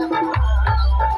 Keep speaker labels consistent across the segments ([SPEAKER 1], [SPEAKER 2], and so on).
[SPEAKER 1] Thank you.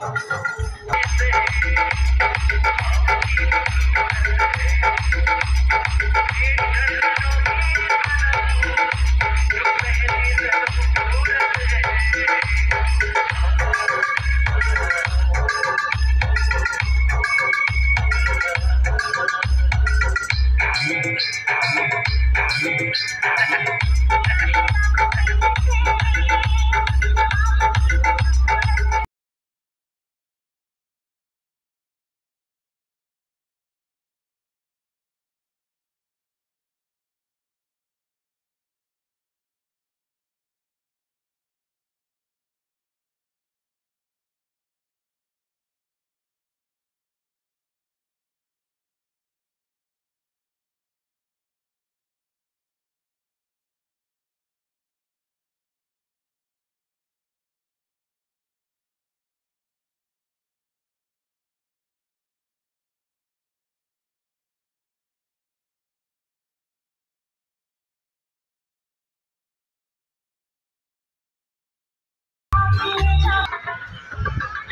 [SPEAKER 1] Thank you.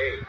[SPEAKER 1] Eight.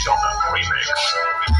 [SPEAKER 1] Shock Remix.